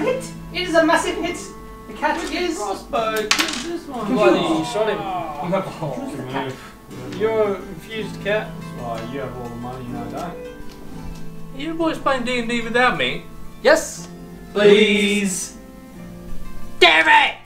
hit. It is a massive hit. The catch is. Crossbow, kill this one. Bloody, you shot him. You have the hole. Good the cat. move. You're a confused cat. Well, you have all the money, and I don't. You boys playing D&D without me? Yes. Please. Damn it!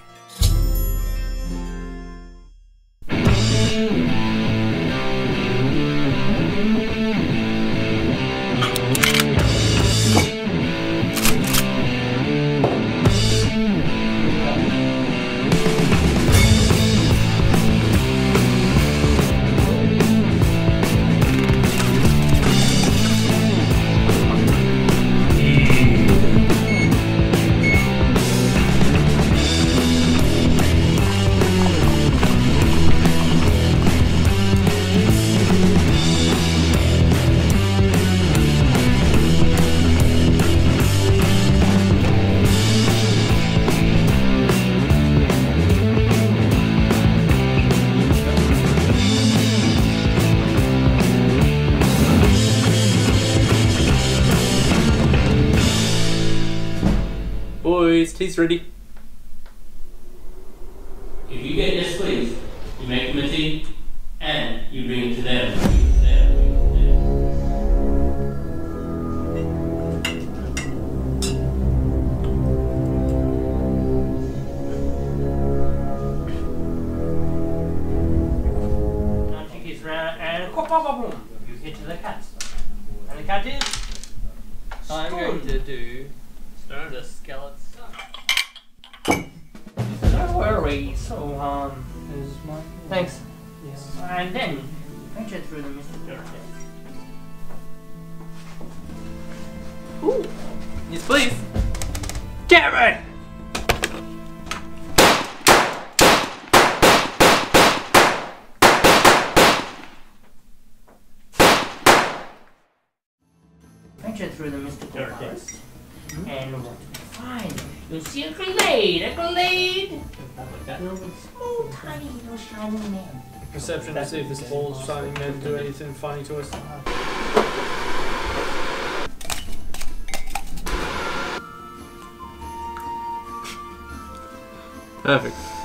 Boys, tea's ready. If you get this squeeze, you make them a tea, and you bring it to them. You hit to the cat. And the cat is. I'm going to do the skeleton. No. So, um, Is my thanks. And then venture through the Mr. Dirt. Yes, please. Damn it! Venture through the Mr. Dirt. And what do you find? You'll see a grenade, a grenade! Filled with small, tiny little shining men. perception to see if this ball's shining men do anything funny to us? Perfect.